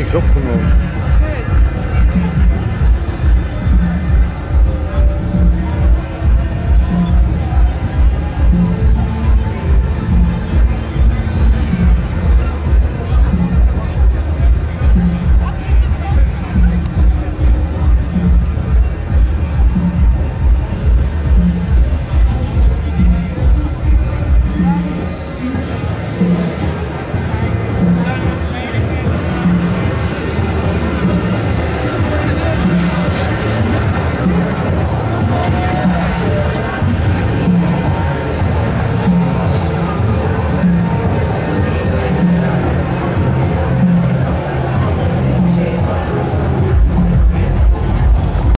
niks opgenomen. Thank